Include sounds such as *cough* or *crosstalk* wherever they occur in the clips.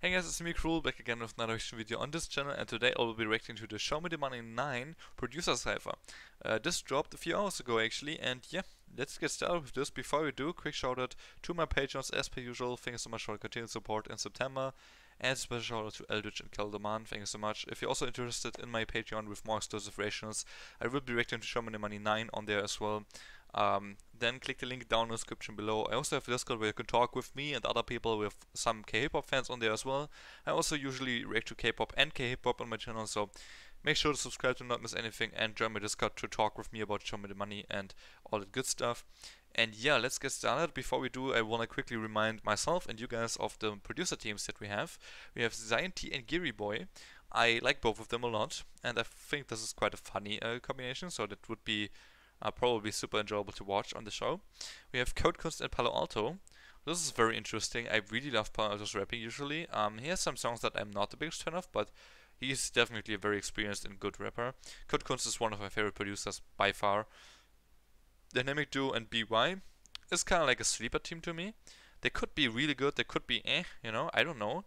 Hey guys, it's me Cruel back again with another reaction video on this channel and today I will be reacting to the Show Me The Money 9 producer cipher. Uh, this dropped a few hours ago actually and yeah, let's get started with this. Before we do, quick shout out to my patrons as per usual. Thank you so much for the continued support in September. And special shout out to Eldritch and Kelderman, thank you so much. If you're also interested in my Patreon with more exclusive rations, I will be reacting to Show Me The Money 9 on there as well. Um, then click the link down in the description below. I also have a Discord where you can talk with me and other people with some K-hip-hop fans on there as well. I also usually react to K-pop and K-hip-hop on my channel, so make sure to subscribe to not miss anything and join my Discord to talk with me about Show Me The Money and all that good stuff. And yeah, let's get started. Before we do, I want to quickly remind myself and you guys of the producer teams that we have. We have Zion T and Giriboy. I like both of them a lot, and I think this is quite a funny uh, combination, so that would be uh, probably super enjoyable to watch on the show. We have Codekunst and Palo Alto. This is very interesting. I really love Palo Alto's rapping usually. Um, he has some songs that I'm not the biggest fan of, but he's definitely a very experienced and good rapper. Codekunst is one of my favorite producers by far. Dynamic Duo and BewhY is kind of like a sleeper team to me. They could be really good, they could be eh, you know, I don't know.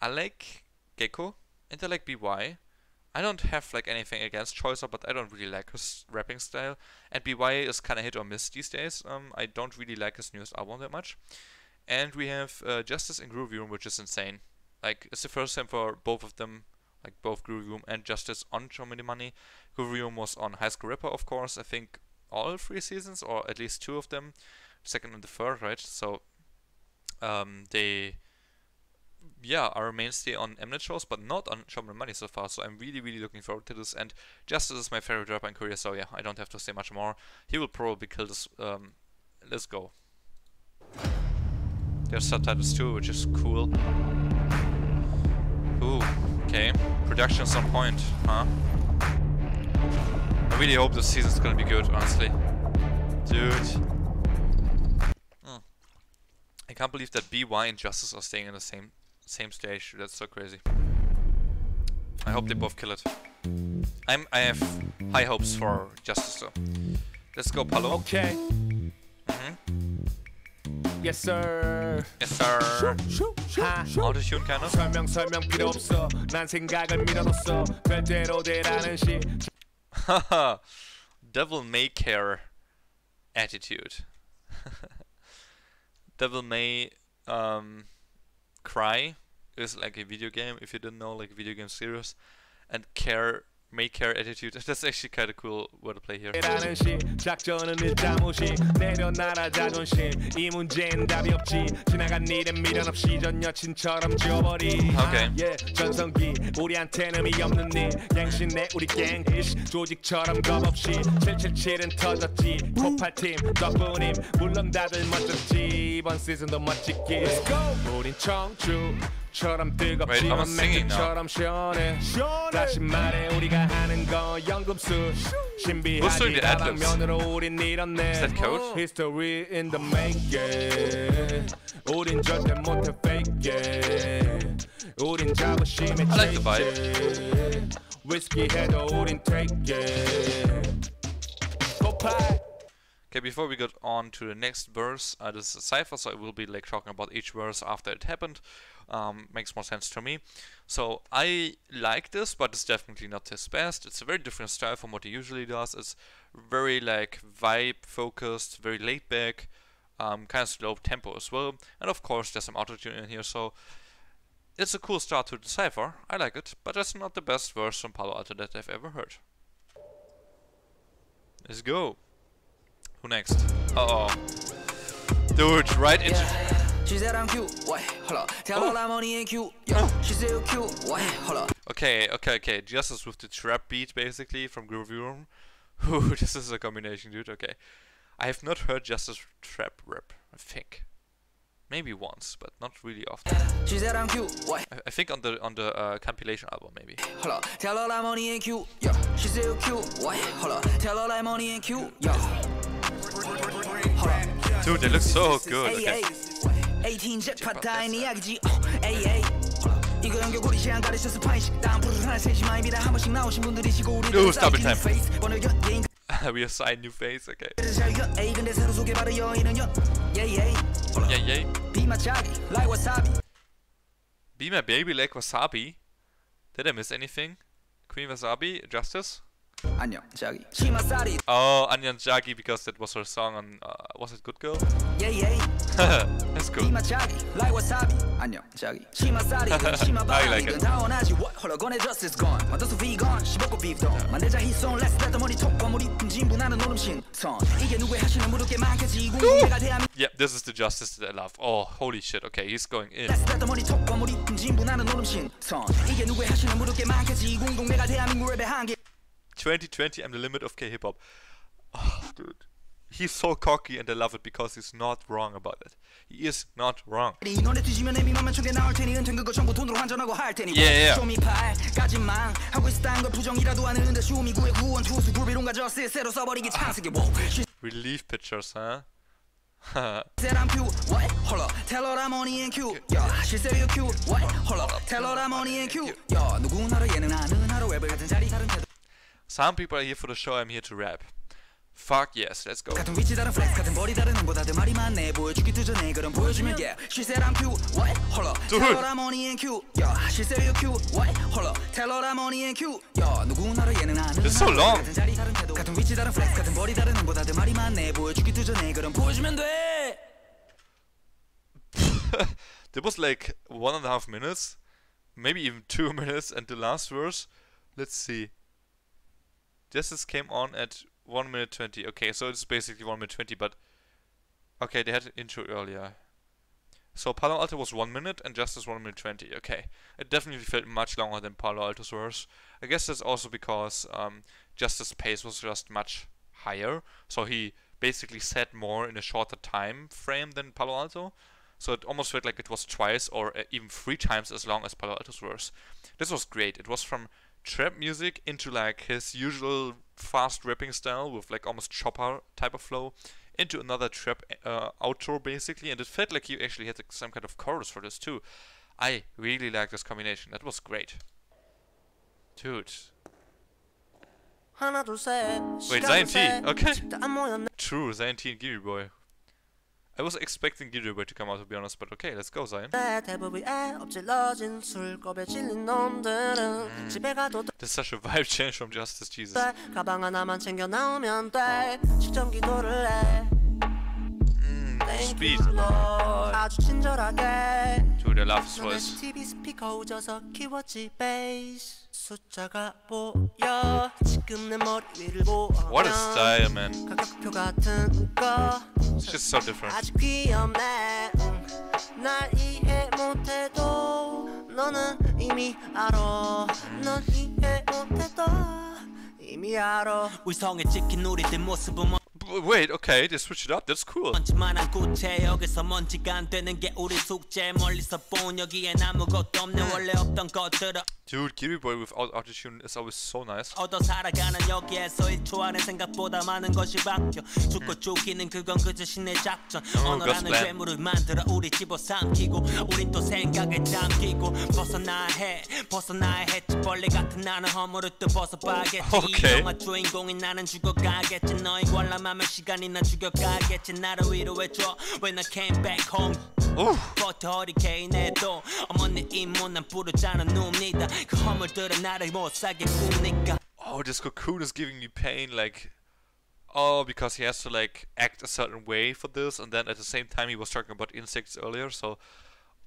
I like Gaeko and I like BewhY. I don't have like anything against Choiza, but I don't really like his rapping style. And BewhY is kind of hit or miss these days. Um, I don't really like his newest album that much. And we have uh, Justhis and Groovy Room, which is insane. Like it's the first time for both of them, like both Groovy Room and Justhis on The Money. Groovy Room was on High School Rapper, of course. I think all three seasons, or at least two of them, second and the third, right? So um, they yeah, a mainstay on Mnet shows, but not on The Money so far. So I'm really, really looking forward to this. And Justhis is my favorite rapper in Korea, so yeah, I don't have to say much more. He will probably kill this. Um, let's go. There's subtitles too, which is cool. Ooh, okay. Production's on point, huh? I really hope this season's gonna be good, honestly. Dude. Mm. I can't believe that BewhY and Justhis are staying in the same same stage, that's so crazy. I hope they um, both kill it. I'm, I have high hopes for Justhis though. Let's go, Palo. Okay. Mm -hmm. Yes, sir. Yes, sir. 어두운 가능. shoot 설명 필요 없어. 난 생각을 밀어넣었어. 별대로 *laughs* Devil may care attitude. *laughs* Devil may um Cry is like a video game, if you didn't know, like video game series, and Care May care attitude. *laughs* That's actually kind of cool wordplay here. 작전은 일자무시. 내려놔라 자존심. 이 문제는 답이 없지. 지나간 일은 미련 없이 전 여친처럼 지워버리. Okay. yeah, 전성기. 우리한테는 미 없는 일. 양신내 우리 갱. 조직처럼 겁 없이. 777은 터졌지. 폭발팀 덕분임. 물론 다들 멋졌지. 이번 시즌도 멋지게 우린 청춘 처럼 뜨겁지만 맥주처럼 시원해 다시 말해 우리가 하는 거 연금술 신비하지 다방면으로 우린 잃었네 History in the making 우린 절대 못해 fake it 우린 자부심에 chase Whiskey 해도 우린 take it Okay, before we get on to the next verse, uh, this is a cipher, so I will be like talking about each verse after it happened. Um, makes more sense to me. So I like this, but it's definitely not his best. It's a very different style from what he usually does. It's very like vibe focused, very laid back, um, kind of slow tempo as well. And of course, there's some autotune in here, so it's a cool start to the cipher. I like it, but it's not the best verse from Palo Alto that I've ever heard. Let's go. Who next? Uh oh. Dude, right into. She said I'm cute. Wait, hold up. Tell all that money ain't cute. Yo, she said you cute. Wait, hold up. Okay, okay, okay. Just as with the trap beat basically from Groovy Room. *laughs* Ooh, this is a combination, dude. Okay. I have not heard Justhis trap rap, I think. Maybe once, but not really often. She said I'm cute. What? I, I think on the on the uh, compilation album, maybe. Hold up. Tell all that money ain't cute. Yeah. She said you cute. What? Hold up. Tell all that money ain't cute. Yeah. Dude, they look so good. Okay. 18 잭팟다인 이야기지 에이 에이 이거 연결고리 시안 가르쳐 스파이식 다음 프로 하나 셋이 마입니다 한 번씩 나오신 분들이시고 우리도 stop it we assign new face, okay. Yeah, yeah. Be my baby like wasabi. Did I miss anything? Queen Wasabi, Justhis? Anyeon Shaggy. Shimasari. Oh, Anyeon Shaggy because that was her song on uh, was it Good Girl? Yeah, yeah. *laughs* That's cool. like wasabi. Anyeon Shaggy. Shimasari. I like it. just is gone. 맞아서 vegan. 시복고 beef 만들자 희송. Let's let the money talk. 마무리 진분하는 노름신 선. 이게 누구의 하시는 무릎게 망가지고 내가 대한. Yep, this is the Justhis that I love. Oh, holy shit. Okay, he's going in. Let's let the money talk. 마무리 진분하는 노름신 선. 이게 누구의 하시는 무릎게 망가지고 공동내가 대한민국 랩의 한계. 2020, I'm the limit of K hip hop. Oh, dude. He's so cocky and I love it because he's not wrong about it. He is not wrong. 이 노래 뒤지면 애미만 쪽에 나올 테니 은퇴 그거 전부 돈으로 환전하고 할 테니 Yeah, yeah. 쇼미팔까지만 하고 있었다는 걸 부정이라도 하는데 쇼미구의 구원 투수 불비론가 저스 새로 써버리기 찬스게 뭐 She Relief pictures, huh? *laughs* said I'm cute what? Hold up Tell her I'm only in cute yeah. She said you're cute what? Hold up Tell her I'm only in cute yeah. 누구나로 예능하는 하루 랩을 같은 자리 다른 태도 Some people are here for the show, I'm here to rap. Fuck yes, let's go. 같은 위치 다른 플렉스 같은 머리 다른 형보다 더 말이 많네 보여주기도 전에 그럼 보여주면 yeah She said I'm cute what? Hold up Tell her I'm only in cute yeah. She said you're cute what? Hold up Tell her I'm only in cute yeah. 누구나로 예능하는 It's so 하루 long. 같은 자리 다른 태도 같은 위치 다른 플렉스 같은 머리 다른 형보다 더 말이 많네 보여주기도 전에 그럼 보여주면 돼 *laughs* there was like one and a half minutes, maybe even two *laughs* minutes, and the last verse. Let's see. Justhis came on at 1 minute 20. Okay, so it's basically 1 minute 20, but. Okay, they had an intro earlier. So Palo Alto was 1 minute and Justhis 1 minute 20. Okay. It definitely felt much longer than Palo Alto's verse. I guess that's also because um, Justhis's pace was just much higher. So he basically said more in a shorter time frame than Palo Alto. So it almost felt like it was twice or uh, even three times as long as Palo Alto's verse. This was great. It was from trap music into like his usual fast rapping style with like almost chopper type of flow into another trap uh, outro basically. And it felt like he actually had like, some kind of chorus for this too. I really like this combination. That was great. Dude. Wait Zion T. okay. True Zion T and Giriboy. I was expecting Gilbert to come out to be honest, but okay, let's go, Zion. Mm. There's such a vibe change from Justhis Jesus. Speed. you Lord 아주 친절하게 Dude, I love his 눈에 voice. TV 스피커 웃어서 키웠지 베이스 숫자가 보여 지금 내 머리 위를 보면 What a style, man. 가격표 같은 거 It's just so different. 아직 위험해 응. 날 이해 못해도 너는 이미 알아 넌 이해 못해도 이미 알아 위성에 찍힌 우리들 모습은 B- Wait, okay, they switched it up. That's cool. 먼지만한 구체 여기서 먼지가 안 되는 게 우리 숙제 멀리서 본 여기엔 아무것도 없네 원래 없던 것들을 Dude, Giri Boy without autotune is always so nice. 얻어 살아가는 여기에서 1초 안에 생각보다 많은 것이 바뀌어 죽고 죽이는 그건 그저 신의 작전 언어라는 gospel. 괴물을 만들어 우리 집어삼키고 우린 또 생각에 잠기고 벗어나야 해 벗어나야 했지 벌레 같은 나는 허물을 또 벗어봐야겠지. 이 영화 주인공인 나는 죽어가겠지 너희 관람하면 시간이나 죽여가겠지 나를 위로해줘 When I came back home Ooh. 버터 허리케인에도 어머니 입문 난 부르잖아 눕니다 그 허물들은 나를 못 살게 꾸니까 Oh, this cocoon is giving me pain. Like, oh, because he has to like act a certain way for this, and then at the same time he was talking about insects earlier. So,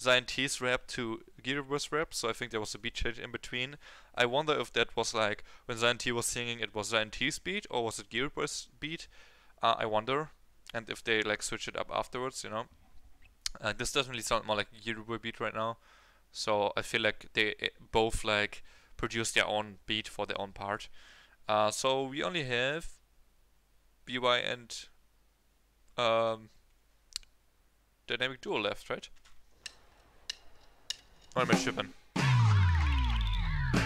Zion T's rap to Giriboy's rap, so I think there was a beat change in between. I wonder if that was like when Zion T was singing, it was Zion T's beat or was it Giriboy's beat? Uh, I wonder, and if they like switch it up afterwards, you know. Uh, this definitely sounds more like Giriboy's beat right now, so I feel like they eh, both like produce their own beat for their own part. Uh, so we only have BewhY and um, Dynamic Duo left, right? Or am I tripping?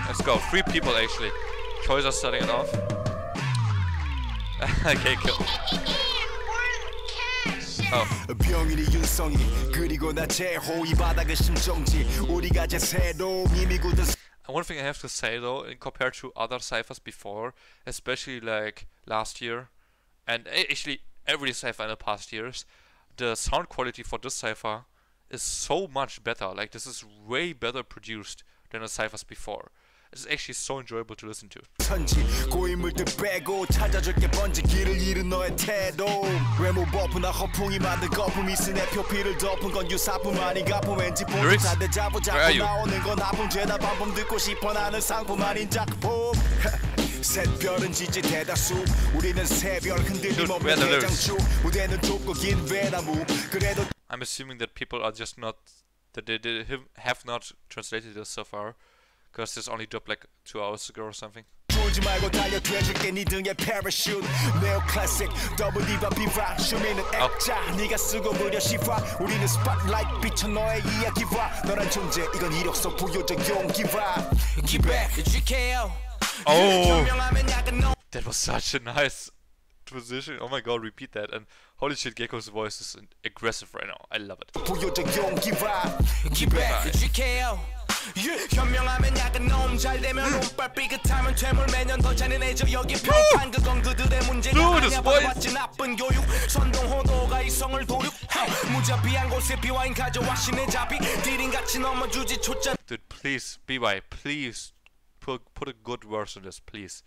Let's go. Three people actually. Choice are starting it off. *laughs* okay, kill. Oh, 병인이 윤성이 그리고 나 제호 이 바닥은 심정지 우리가 제새로 이미 굳은 And one thing I have to say though, in compared to other ciphers before, especially like last year, and a- actually every cipher in the past years, the sound quality for this cipher is so much better. Like this is way better produced than the ciphers before. It's actually so enjoyable to listen to. Lyrics? Where are you? 나오는 건 아픔 죄다 반품 듣고 싶어 나는 상품 아닌 작품 샛별은 지지 대다수 우리는 새별 흔들림 Dude, where 없는 are the lyrics? 대장주 무대는 좁고 긴 외나무 그래도 I'm assuming that people are just not that they, they have- have not translated this so far, because this only dropped like two hours ago or something. 졸지 말고 달려 돼줄게 네 등에 패러슈트 네오 클래식 더블 디바 비바 슈미는 액자 네가 쓰고 무려 시화 우리는 스팟라이트 비춰 너의 이야기와 너란 존재 이건 이력서 부여적 용기와 기백 GKO Oh, 현 Oh! That was such a nice transition. Oh my god, repeat that. And holy shit, Gaeko's voice is aggressive right now. I love it. Dude please BewhY please put put a good verse on this, please.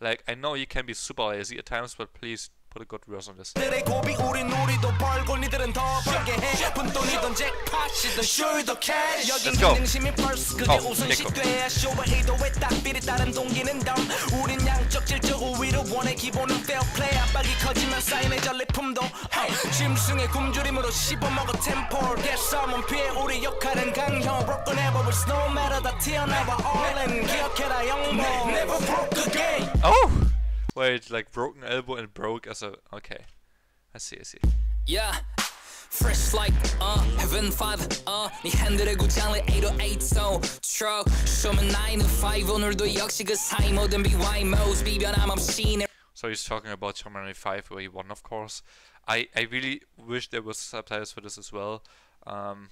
Like I know you can be super lazy at times, but please put a good verse on this. 들의 고비 우린 우리도 벌고 니들은 더 벌게 해 분돈이던 잭팟이던 숄더 캐시 여긴 Let's go. 경쟁심이 first 그게 Oh, 우선식 Gecko. 돼야 쇼와 이도에 딱비리 다른 동기는 다운 우린 양적 질적 우위로 원해 기본은 fair play 압박이 커지면 쌓이는 전리품도 hey, 짐승의 굶주림으로 씹어먹어 템포를 개싸움은 피해 우리 역할은 강형 broken ever with no matter 다 튀어나와 all in 기억해라 영웅 never broke the game Oh, wait, like broken elbow and broke as a okay. I see, I see. Yeah. Fresh like uh heaven father uh 네 핸들의 구장을 808 so truck 쇼면 9 to 5 오늘도 역시 그 사이 모든 BY modes 비변함 없이 내 So he's talking about Terminal 5 where he won, of course. I, I really wish there was subtitles for this as well. Um,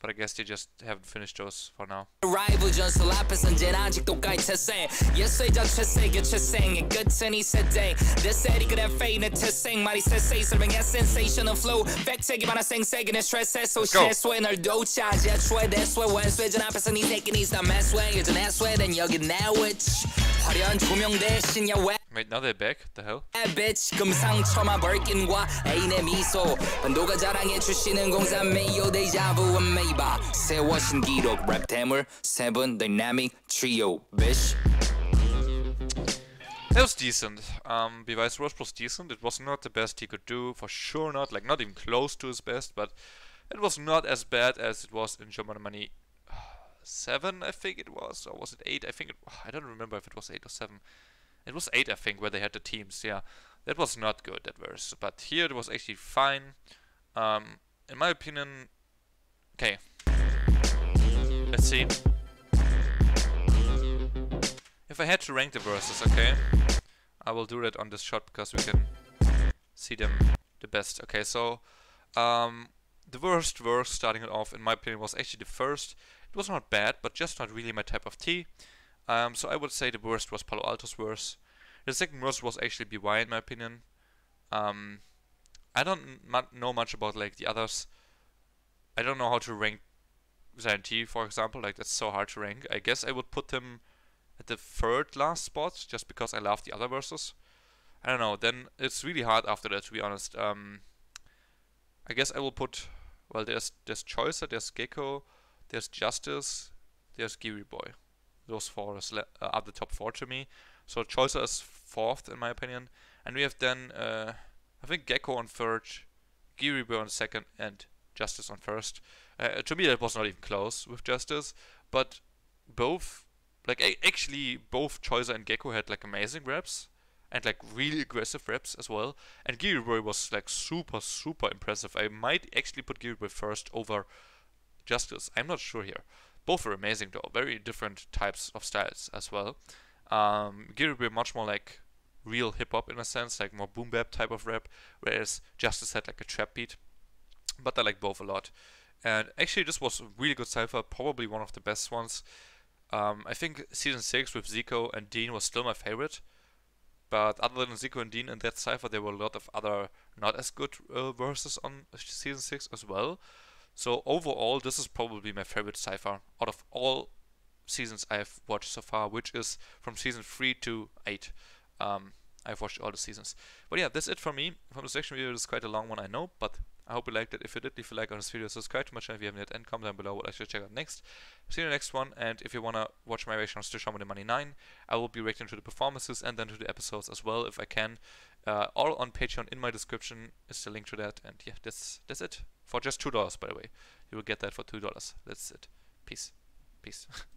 but I guess they just haven't finished those for now. 라이브 전설 앞에선 쟨 아직도 깔채생 예수의자 최세계 최생의 끝은 이 세대 내 세리 그래 페이는 태생 말이 세세이 설명해 sensational flow 팩트기 많아 생세기 내 스트레스에서 go. 실수에 널 도차지 애초에 대수에 원수회전 앞에서 네 새끼 니's not mess way 예전 애수에된 여기 now it's 화려한 조명 대신 야왜 Wait, now they're back? The hell? bitch 금상첨화 벌킨과 애인의 미소 반도가 자랑해 주시는 공산 메이오 데이자부와 메이바 세워신 기록 랩 대물 세븐 다이나믹 트리오 bitch It was decent. Um, Beweis Rush was decent. It was not the best he could do, for sure not. Like, not even close to his best, but it was not as bad as it was in German Money 7, I think it was. Or was it 8? I think it. I don't remember if it was 8 or 7. It was 8, I think, where they had the teams. Yeah, that was not good, that verse. But here it was actually fine. Um, in my opinion. Okay. Let's see. If I had to rank the verses, okay, I will do that on this shot because we can see them the best. Okay, so um, the worst verse starting it off, in my opinion, was actually the first. It was not bad, but just not really my type of tea. Um, so I would say the worst was Palo Alto's worst. The second worst was actually BewhY, in my opinion. Um, I don't know much about like the others. I don't know how to rank Zion T, for example. Like that's so hard to rank. I guess I would put him at the third last spot just because I love the other verses. I don't know. Then it's really hard after that, to be honest. Um, I guess I will put. Well, there's there's Choiza, there's Gaeko, there's Justhis, there's Giriboy. Those four uh, are the top four to me. So Choiza is fourth in my opinion, and we have then uh, I think Gaeko on third, Giriboy on second, and Justhis on first. Uh, to me, that was not even close with Justhis, but both like actually both Choiza and Gaeko had like amazing reps and like really aggressive reps as well. And Giriboy was like super super impressive. I might actually put Giriboy first over Justhis. I'm not sure here. both are amazing though, very different types of styles as well. Um, Gary much more like real hip hop in a sense, like more boom bap type of rap, whereas Justhis had like a trap beat. But I like both a lot. And actually, this was a really good cipher, probably one of the best ones. Um, I think season six with Zico and Dean was still my favorite. But other than Zico and Dean in that cipher, there were a lot of other not as good uh, verses on season six as well. So overall, this is probably my favorite cipher out of all seasons I've watched so far, which is from season three to eight. Um, I've watched all the seasons. But yeah, that's it for me. From the section video, it's quite a long one, I know, but I hope you liked it. If you did, leave a like on this video, subscribe to my channel if you haven't yet, and comment down below what I should check out next. See you in the next one, and if you wanna watch my to Show Me the Money 9, I will be reacting to the performances and then to the episodes as well, if I can. Uh, all on Patreon in my description is the link to that, and yeah, that's that's it. For just $2, by the way. You will get that for $2. That's it. Peace. Peace. *laughs*